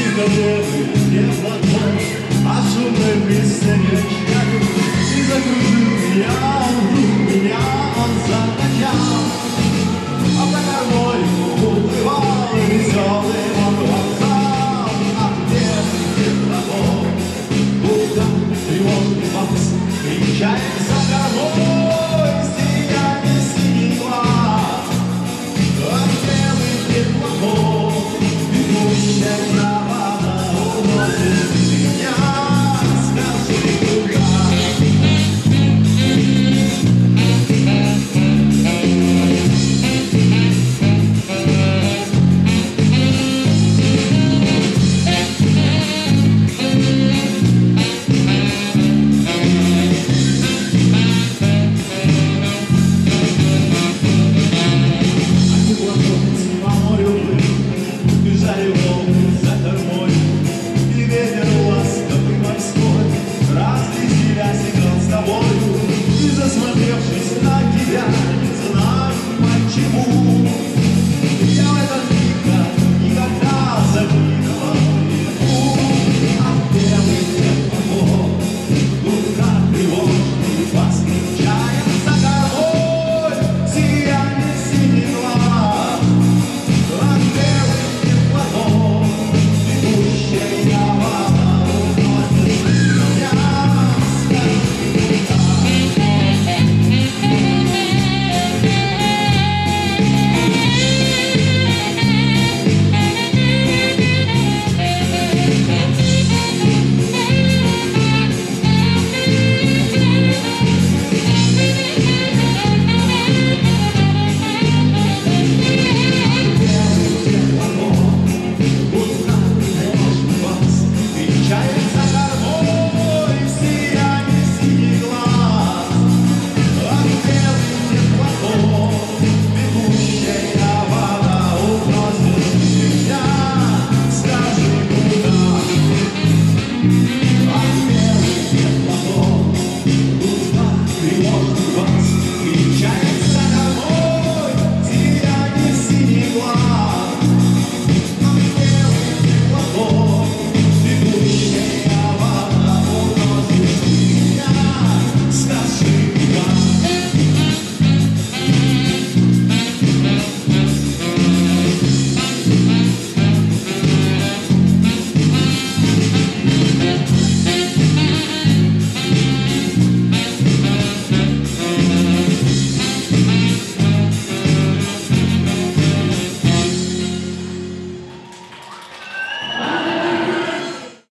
Никого не хватает, а суммы песня